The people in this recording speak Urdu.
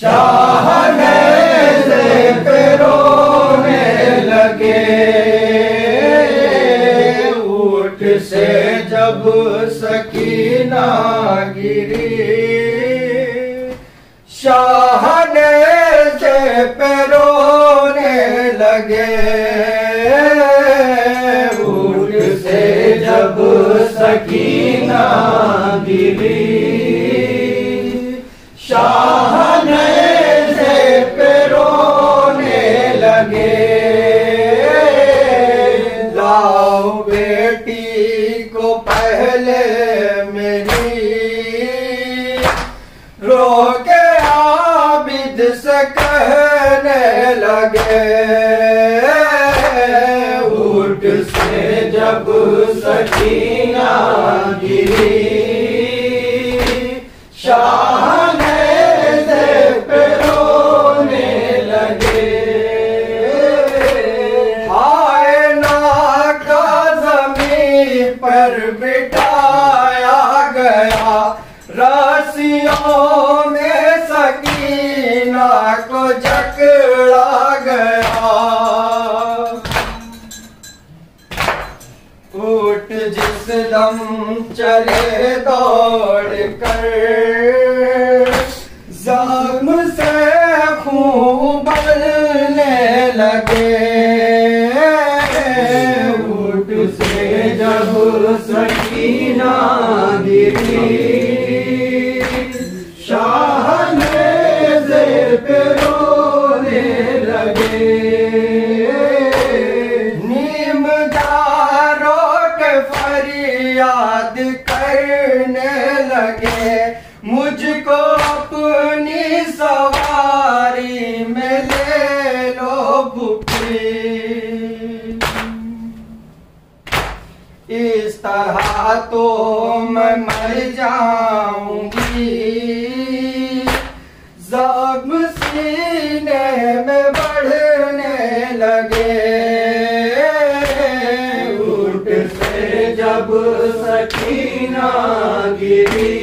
شاہنے سے پیرونے لگے اٹھ سے جب سکینہ گری شاہنے سے پیرونے لگے اٹھ سے جب سکینہ گری رو کے عابد سے کہنے لگے۔ اٹھ سے جب سکینہ گری۔ شاہنے سے پیرونے لگے۔ ہائے ناکا زمین پر بٹایا راسیوں میں سکینہ کو جکڑا گیا اٹھ جس دم چلے دوڑ کر زخم سے خون بلنے لگے اٹھ سے جب سکینہ گری لگے نیم داروں کے فریاد کرنے لگے مجھ کو اپنی سواری میں لے لو بکری اس طرح تو میں مر جاؤں گی زخم سینے میں لگے۔ اٹھ سے جب سکینہ گری